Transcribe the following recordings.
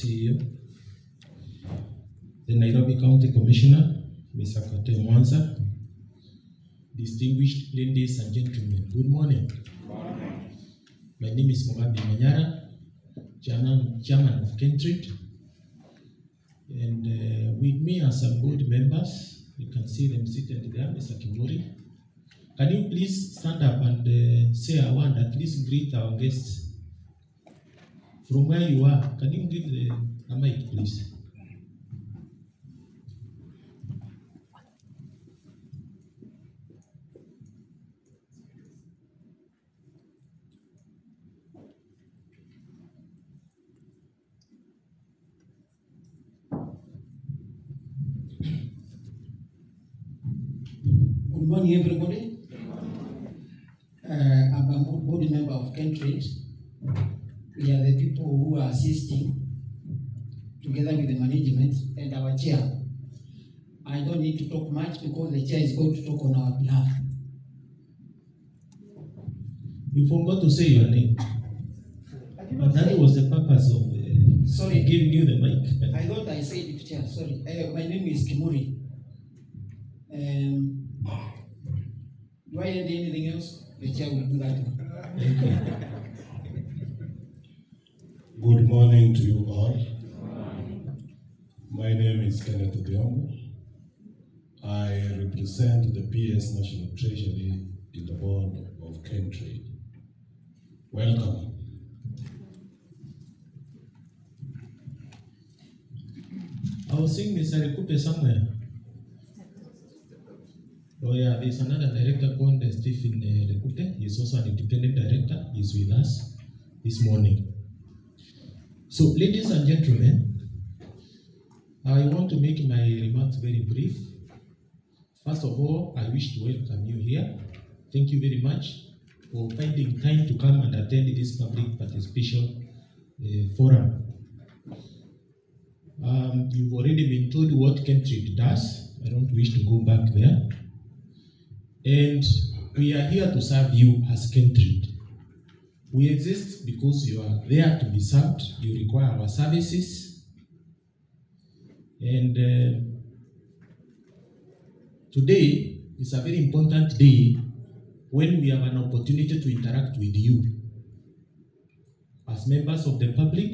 CEO, the Nairobi County Commissioner, Mr. Kate Mwanza, distinguished ladies and gentlemen, good morning. My name is Mugambi Imanyara, chairman, of Kentrade. And uh, with me are some board members. You can see them seated there, Mr. Kimori. Can you please stand up and uh, say a word, at least greet our guests? From where you are, can you give the, the mic, please? Good morning, everybody. Uh, I'm a board member of Kentrade. We are the people who are assisting together with the management and our chair. I don't need to talk much because the chair is going to talk on our behalf. You forgot to say your name. But that was the purpose of uh, Sorry, giving you the mic. I thought I said it, chair, sorry. Uh, my name is Kimuri. Um, do I add anything else? The chair will do that. Good morning to you all. My name is Kenneth Odhiambo. I represent the PS National Treasury in the board of Kentrade. Welcome. I was seeing Mr. Rekupe somewhere. Oh yeah, there's another director called Stephen uh, Rekupe. He's also an independent director. He's with us this morning. So, ladies and gentlemen, I want to make my remarks very brief. First of all, I wish to welcome you here. Thank you very much for finding time to come and attend this public participation uh, forum. Um, you've already been told what Kentrade does. I don't wish to go back there. And we are here to serve you as Kentrade. We exist because you are there to be served. You require our services. And uh, today is a very important day when we have an opportunity to interact with you. As members of the public,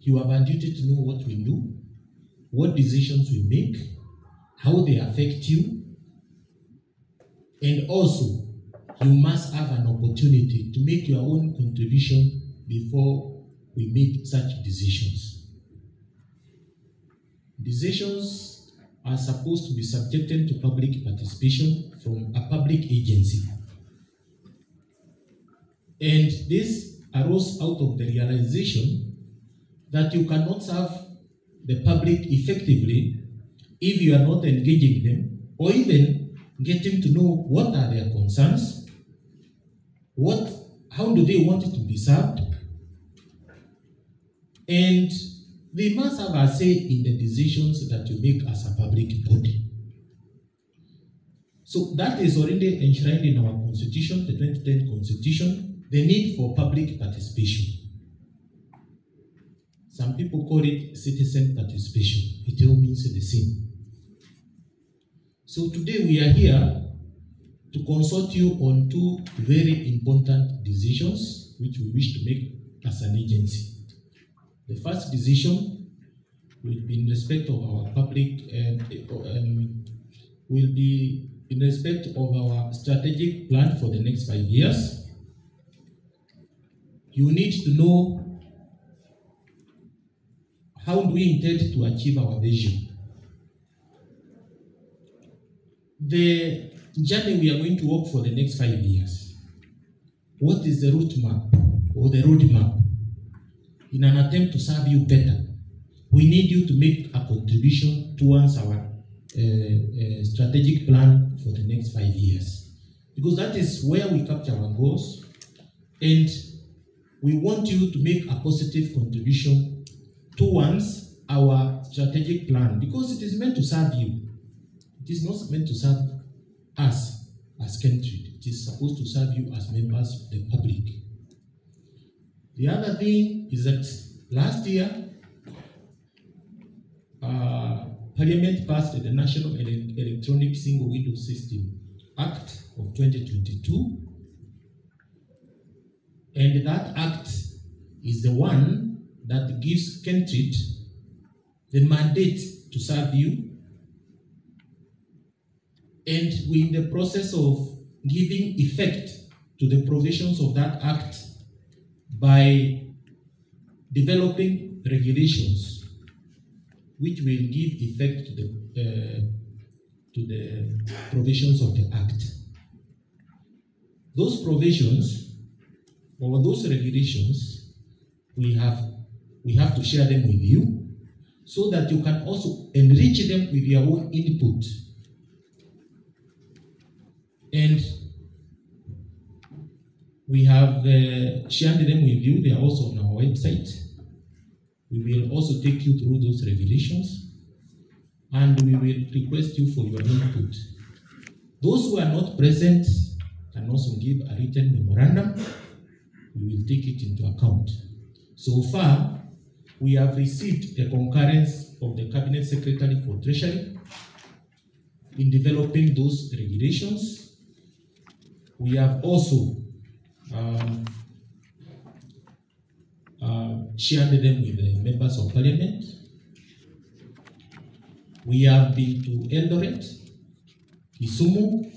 you have a duty to know what we do, what decisions we make, how they affect you, and also you must have an opportunity to make your own contribution before we make such decisions. Decisions are supposed to be subjected to public participation from a public agency. And this arose out of the realization that you cannot serve the public effectively if you are not engaging them or even getting to know what are their concerns, what, how do they want it to be served, and they must have a say in the decisions that you make as a public body. So that is already enshrined in our constitution, the 2010 constitution, the need for public participation. Some people call it citizen participation. It all means the same. So today we are here to consult you on two very important decisions which we wish to make as an agency. The first decision will be in respect of our public um, um, will be in respect of our strategic plan for the next five years. You need to know how do we intend to achieve our vision. The journey we are going to walk for the next five years. What is the route map or the roadmap? In an attempt to serve you better, we need you to make a contribution towards our uh, uh, strategic plan for the next five years. Because that is where we capture our goals and we want you to make a positive contribution towards our strategic plan because it is meant to serve you. It is not meant to serve us as country. It is supposed to serve you as members of the public. The other thing is that last year uh, Parliament passed the National Ele- Electronic Single Window System Act of 2022. And that act is the one that gives Kentrade the mandate to serve you. And we're in the process of giving effect to the provisions of that act by developing regulations which will give effect to the uh, to the provisions of the act. Those provisions or those regulations, we have we have to share them with you so that you can also enrich them with your own input. And we have shared them with you. They are also on our website. We will also take you through those regulations and we will request you for your input. Those who are not present can also give a written memorandum. We will take it into account. So far, we have received the concurrence of the Cabinet Secretary for Treasury in developing those regulations. We have also um, uh, shared them with the members of parliament. We have been to Eldoret, Kisumu,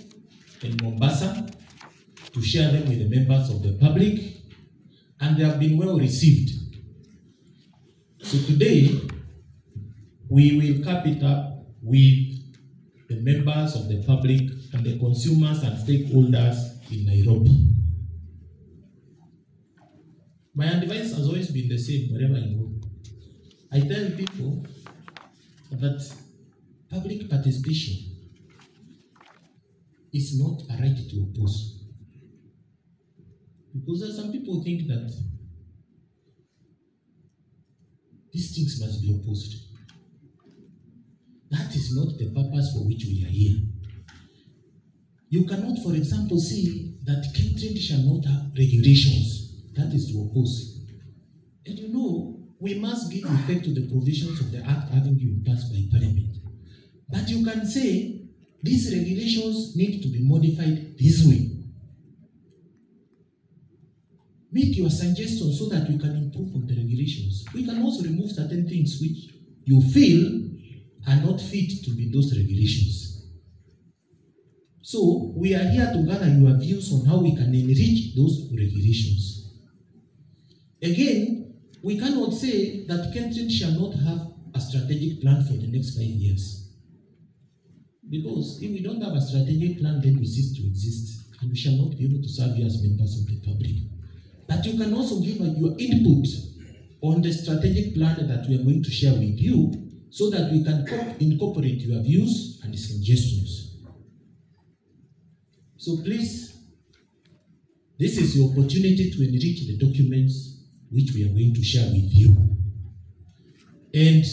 and Mombasa to share them with the members of the public, and they have been well received. So today, we will cap it up with the members of the public and the consumers and stakeholders in Nairobi. My advice has always been the same wherever I go. I tell people that public participation is not a right to oppose. Because some people think that these things must be opposed. That is not the purpose for which we are here. You cannot, for example, say that Kentrade shall not have regulations. That is to oppose. And you know, we must give effect to the provisions of the Act having been passed by Parliament. But you can say these regulations need to be modified this way. Make your suggestions so that we can improve on the regulations. We can also remove certain things which you feel are not fit to be those regulations. So we are here to gather your views on how we can enrich those regulations. Again, we cannot say that Kentrade shall not have a strategic plan for the next five years. Because if we don't have a strategic plan, then we cease to exist, and we shall not be able to serve you as members of the public. But you can also give us your input on the strategic plan that we are going to share with you so that we can incorporate your views and suggestions. So please, this is your opportunity to enrich the documents which we are going to share with you. And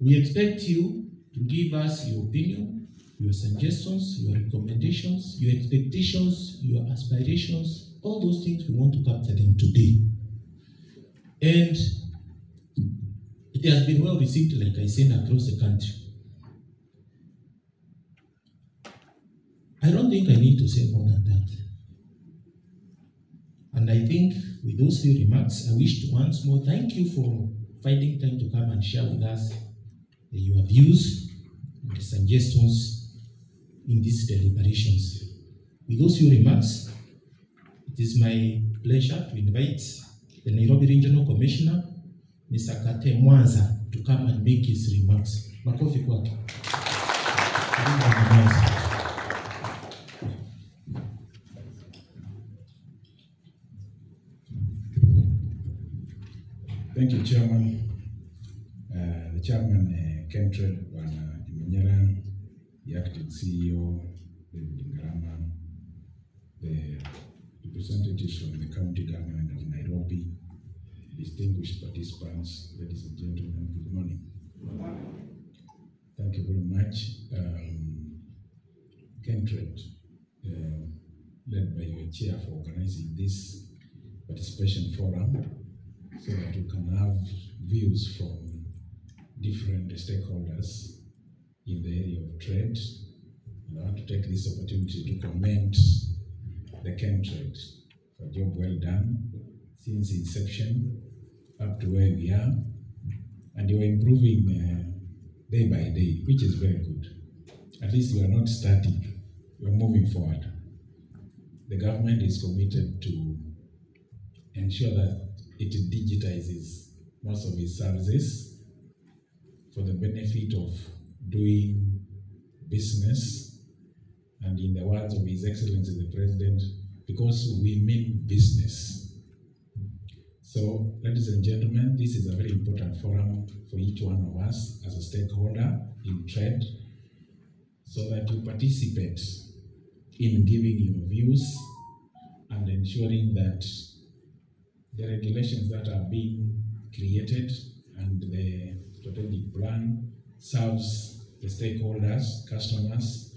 we expect you to give us your opinion, your suggestions, your recommendations, your expectations, your aspirations, all those things we want to capture them today. And it has been well received, like I said, across the country. I don't think I need to say more than that. And I think with those few remarks, I wish to once more thank you for finding time to come and share with us your views and suggestions in these deliberations. With those few remarks, it is my pleasure to invite the Nairobi Regional Commissioner, Mr. Kate Mwanza, to come and make his remarks. Makofi. Karibu Bwana Mwanza. Thank you, Chairman. Uh, the Chairman, uh, Kentrade, Bwana Imanyara, the Acting CEO, David Ngarama, the representatives from the County Government of Nairobi, distinguished participants, ladies and gentlemen, good morning. Thank you very much. Um, Kentrade, uh, led by your chair for organizing this participation forum so that we can have views from different stakeholders in the area of trade. And I want to take this opportunity to commend the Kentrade for a job well done since inception up to where we are. And you are improving uh, day by day, which is very good. At least you are not static, you are moving forward. The government is committed to ensure that it digitizes most of its services for the benefit of doing business and in the words of His Excellency the President, because we mean business. So, ladies and gentlemen, this is a very important forum for each one of us as a stakeholder in trade, so that you participate in giving your views and ensuring that the regulations that are being created and the strategic plan serves the stakeholders, customers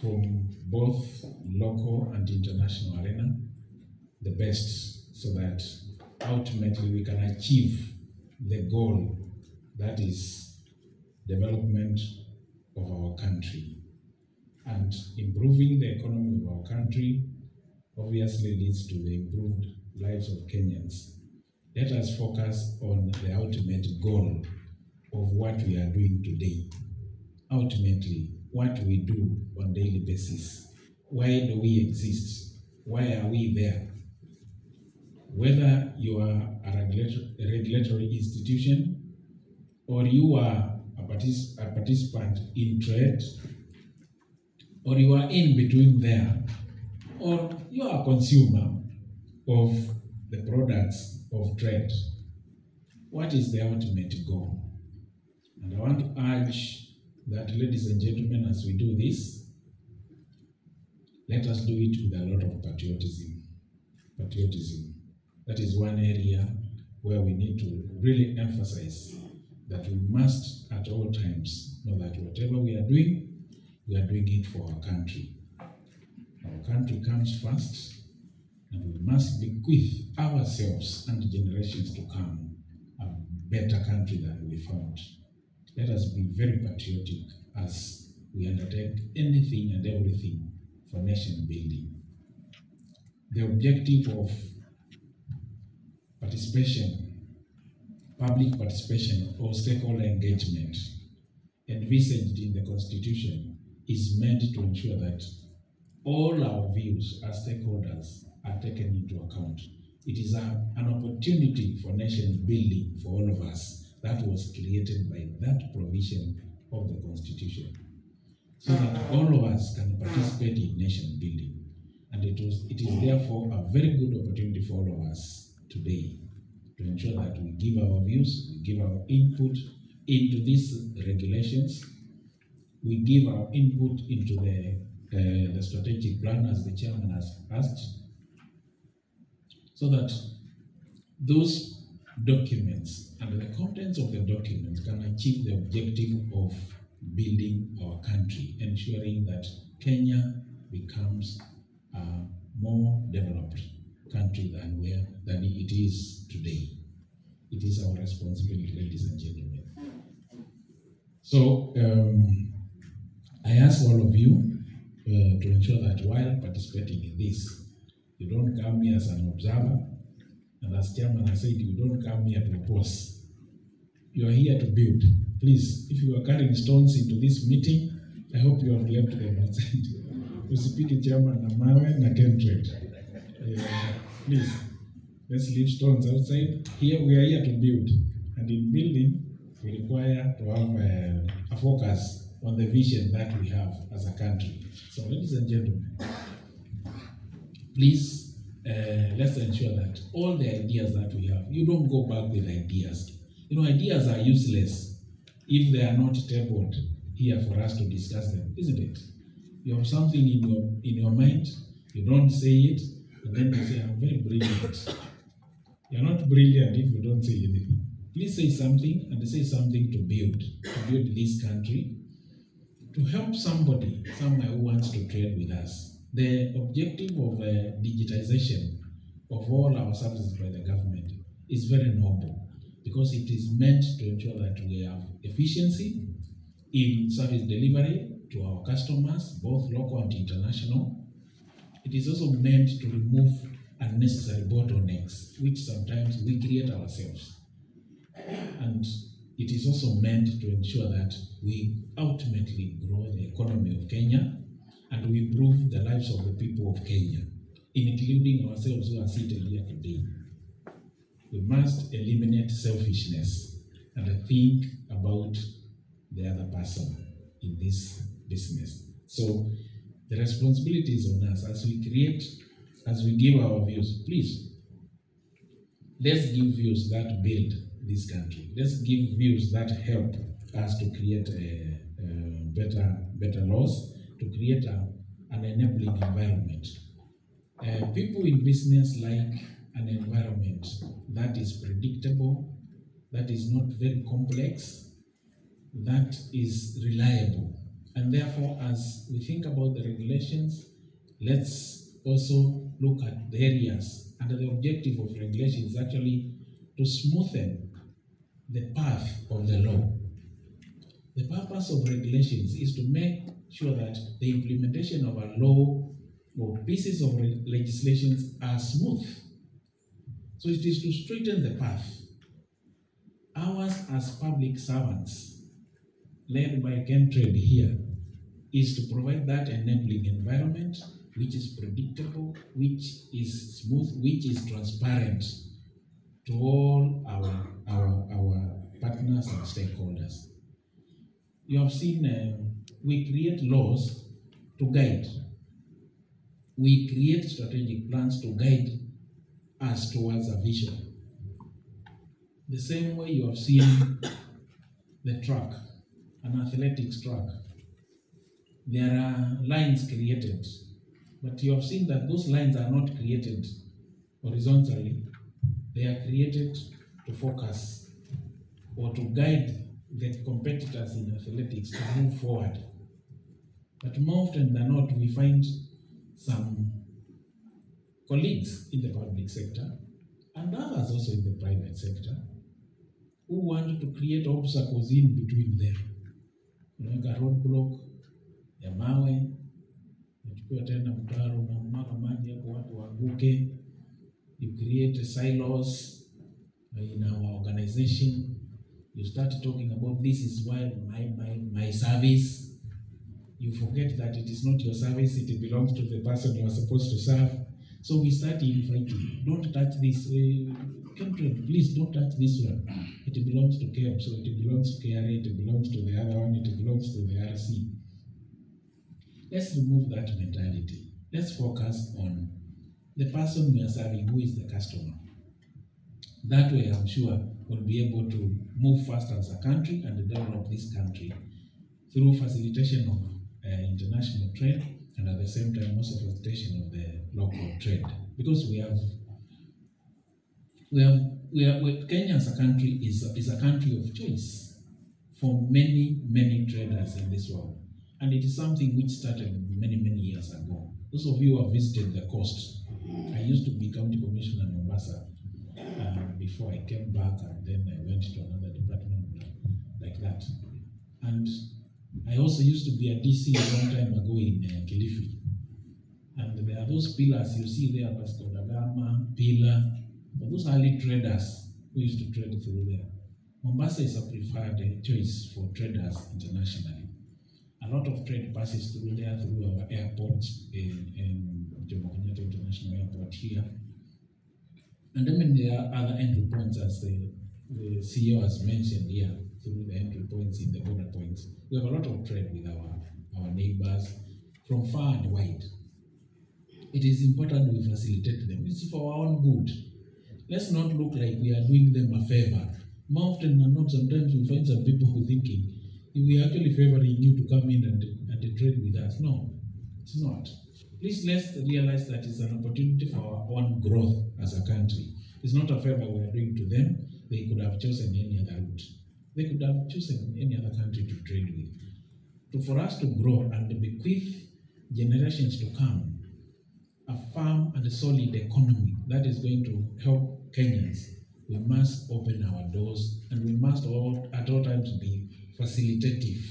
from both local and international arena the best so that ultimately we can achieve the goal that is development of our country. And improving the economy of our country obviously leads to the improved lives of Kenyans. Let us focus on the ultimate goal of what we are doing today. Ultimately, what we do on daily basis. Why do we exist? Why are we there? Whether you are a regulatory, institution or you are a, partic- a participant in trade or you are in between there or you are a consumer of the products of trade. What is the ultimate goal? And I want to urge that, ladies and gentlemen, as we do this, let us do it with a lot of patriotism. Patriotism. That is one area where we need to really emphasize that we must at all times know that whatever we are doing, we are doing it for our country. Our country comes first, and we must bequeath ourselves and generations to come a better country than we found. Let us be very patriotic as we undertake anything and everything for nation building. The objective of participation, public participation or stakeholder engagement envisaged in the Constitution is meant to ensure that all our views as stakeholders are taken into account. It is a, an opportunity for nation building for all of us that was created by that provision of the Constitution. So that all of us can participate in nation building. And it, was, it is therefore a very good opportunity for all of us today to ensure that we give our views, we give our input into these regulations, we give our input into the, uh, the strategic plan as the chairman has asked, so that those documents and the contents of the documents can achieve the objective of building our country, ensuring that Kenya becomes a more developed country than where than it is today. It is our responsibility, ladies and gentlemen. So um, I ask all of you uh, to ensure that while participating in this, you don't come here as an observer, and as chairman I said, you don't come here to oppose. You are here to build. Please, if you are carrying stones into this meeting, I hope you have left them outside. Usipige chairman na mawe. Uh, please, let's leave stones outside. Here we are here to build, and in building, we require to have uh, a focus on the vision that we have as a country. So, ladies and gentlemen, please uh, let's ensure that all the ideas that we have, you don't go back with ideas. You know, ideas are useless if they are not tabled here for us to discuss them, isn't it? You have something in your in your mind, you don't say it, and then you say, I'm very brilliant. You're not brilliant if you don't say anything. Please say something and say something to build, to build this country, to help somebody, somewhere who wants to trade with us. The objective of uh, digitization of all our services by the government is very noble. because it is meant to ensure that we have efficiency in service delivery to our customers, both local and international. It is also meant to remove unnecessary bottlenecks, which sometimes we create ourselves. And it is also meant to ensure that we ultimately grow the economy of Kenya and we improve the lives of the people of Kenya, including ourselves who are seated here today. We must eliminate selfishness and think about the other person in this business. So the responsibility is on us as we create, as we give our views. Please, let's give views that build this country. Let's give views that help us to create a, a better, better laws, to create a, an enabling environment. Uh, people in business like an environment that is predictable, that is not very complex, that is reliable. And therefore, as we think about the regulations, let's also look at the areas. And the objective of regulations actually to smoothen the path of the law. The purpose of regulations is to make sure that the implementation of a law or pieces of legislations are smooth. So it is to straighten the path. Ours as public servants, led by Kentrade here, is to provide that enabling environment which is predictable, which is smooth, which is transparent to all our, our, our partners and stakeholders. You have seen um, we create laws to guide. We create strategic plans to guide us towards a vision. The same way you have seen the track, an athletics track. There are lines created, but you have seen that those lines are not created horizontally, they are created to focus or to guide the competitors in athletics to move forward. But more often than not, we find some colleagues in the public sector and others also in the private sector who want to create obstacles in between them. Unaweka roadblock ya mawe. You create silos in our organization. You start talking about this is why my, my, my service. You forget that it is not your service, it belongs to the person you are supposed to serve. So we start infighting. Don't touch this. Uh, please don't touch this one. It belongs to KEB, so it belongs to KRA, it belongs to the other one, it belongs to the RC. Let's remove that mentality. Let's focus on the person we are serving, who is the customer. That way, I'm sure we'll be able to move fast as a country and develop this country through facilitation of international trade and at the same time also facilitation of the local trade. Because we have, we have, we are, Kenya as a country is a, is a country of choice for many, many traders in this world. And it is something which started many, many years ago. Those of you who have visited the coast, I used to be county commissioner in Mombasa uh, before I came back and then I went to another department like that. And I also used to be a DC a long time ago in uh, Kilifi. And there are those pillars you see there, Vasco da Gama, Pillar, but those early traders who used to trade through there. Mombasa is a preferred choice for traders internationally. A lot of trade passes through there, through our airport in, in Jomo Kenyatta International Airport here. And then there are other entry points, as the, the CEO has mentioned here, through the entry points in the border points. We have a lot of trade with our, our neighbors from far and wide. It is important we facilitate them. It's for our own good. Let's not look like we are doing them a favor. More often than not, sometimes we find some people who thinking we are actually favoring you to come in and, and trade with us. No, it's not. Please let's realize that it's an opportunity for our own growth as a country. It's not a favor we are doing to them. They could have chosen any other route. They could have chosen any other country to trade with. So for us to grow and bequeath generations to come a firm and solid economy that is going to help Kenyans we must open our doors and we must all, at all times be facilitative.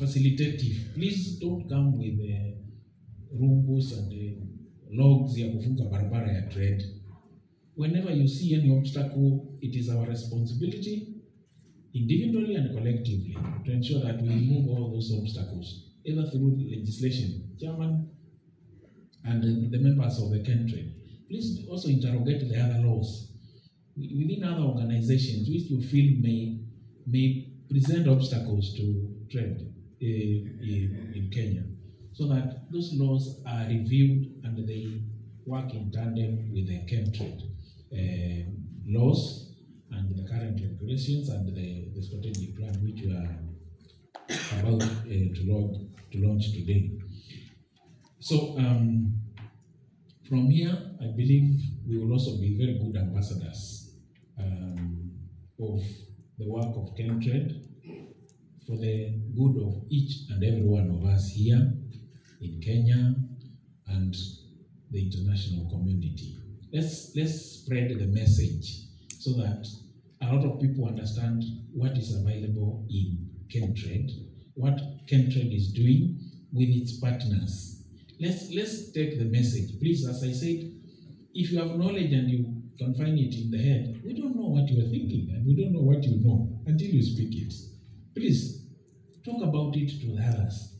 Facilitative. Please don't come with uh, rungus and uh, logs ya kufunga barabara ya trade. Whenever you see any obstacle, it is our responsibility, individually and collectively, to ensure that we remove all those obstacles, either through legislation. Chairman and the, members of the country, please also interrogate the other laws within other organizations which you feel may may present obstacles to trade in, in Kenya, so that those laws are reviewed and they work in tandem with the Kentrade uh, laws and the current regulations and the, the strategic plan which we are about uh, to launch to launch today. So um, from here, I believe we will also be very good ambassadors um, of the work of Kentrade for the good of each and every one of us here in Kenya and the international community. Let's let's spread the message so that a lot of people understand what is available in Kentrade, what Kentrade is doing with its partners. Let's let's take the message, please. As I said, if you have knowledge and you confine it in the head, we don't know what you are thinking and we don't know what you know until you speak it. Please talk about it to the others.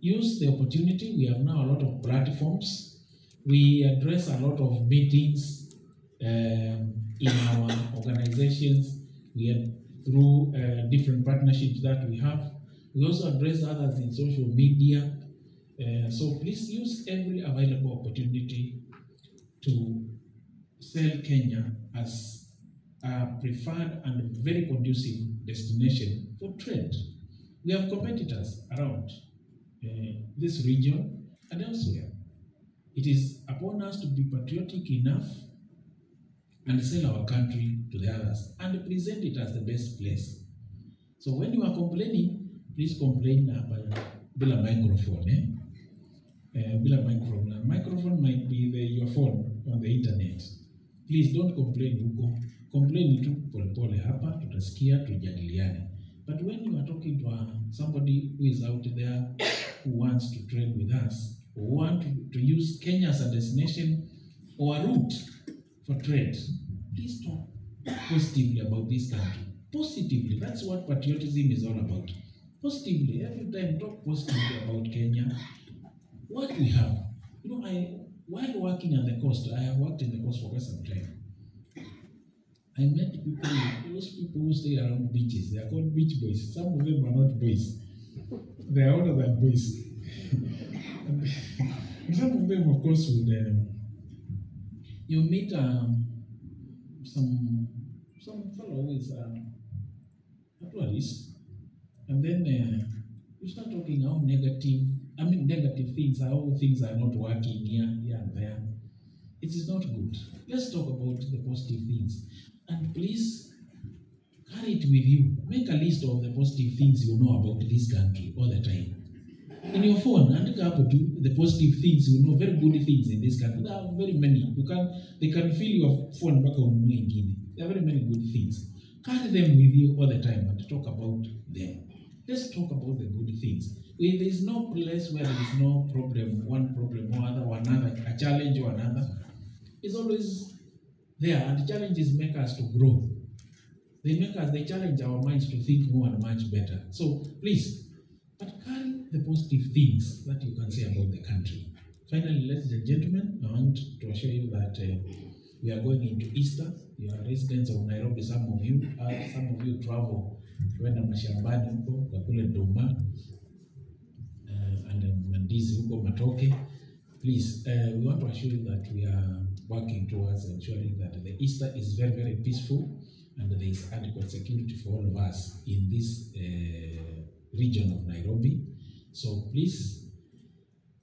Use the opportunity. We have now a lot of platforms. We address a lot of meetings um, in our organizations. We are through uh, different partnerships that we have. We also address others in social media. Uh, so please use every available opportunity to sell Kenya as a preferred and very conducive destination for trade. We have competitors around uh, this region and elsewhere. It is upon us to be patriotic enough and sell our country to the others and present it as the best place. So when you are complaining, please complain about bila microphone. Eh? Uh, bila microphone. And microphone might be the, your phone on the internet. Please don't complain huko. Complain tu polepole hapa, tutasikia, tujadiliane. But when you are talking to uh, somebody who is out there who wants to trade with us, who want to, to use Kenya as a destination or a route for trade, please talk positively about this country. Positively, that's what patriotism is all about. Positively, every time talk positively about Kenya, what we have. You know, I while working on the coast, I have worked in the coast for quite some time. I met people, those people who stay around beaches. They are called beach boys. Some of them are not boys. They are older than boys. and some of them, of course, would um, you meet um, some some fellow who is um, a tourist, and then uh, you start talking how negative. I mean, negative things, how things are not working here, here and there. It is not good. Let's talk about the positive things. And please carry it with you. Make a list of the positive things you know about this country all the time. In your phone, andika hapo tu the positive things you know, very good things in this country. There are very many. You can they can fill your phone mpaka ununue ingine. There are very many good things. Carry them with you all the time and talk about them. Let's talk about the good things. If there is no place where there is no problem, one problem or other, or another, a challenge or another, it's always there. And challenges make us to grow. They make us, they challenge our minds to think more and much better. So please, the positive things that you can say about the country. Finally, ladies and gentlemen, I want to assure you that uh, we are going into Easter. You are residents of Nairobi, some of you, uh, some of you travel kwenda mashambani huko kwa uh, and Mandizi huko Matoke. Please, uh, we want to assure you that we are working towards ensuring that the Easter is very, very peaceful and there is adequate security for all of us in this uh, region of Nairobi. So please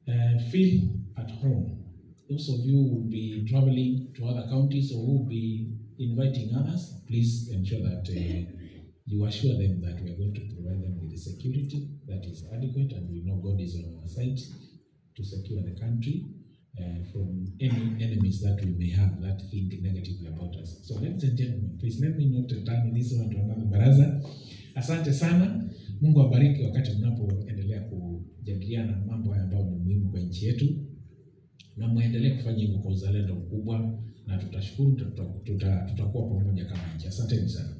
uh, feel at home. Those of you who will be traveling to other counties or who will be inviting others, please ensure that uh, you assure them that we are going to provide them with the security that is adequate and we know God is on our side to secure the country. uh, from any enemies that we may have that think negatively about us. So ladies and gentlemen, please let me not turn this one to another baraza. Asante sana. Mungu awabariki wakati mnapoendelea kujadiliana mambo haya ambayo ni muhimu kwa nchi yetu, na muendelee kufanya hivyo kwa uzalendo mkubwa, na tutashukuru, tutakuwa tuta- tuta- pamoja kama nchi. Asanteni sana.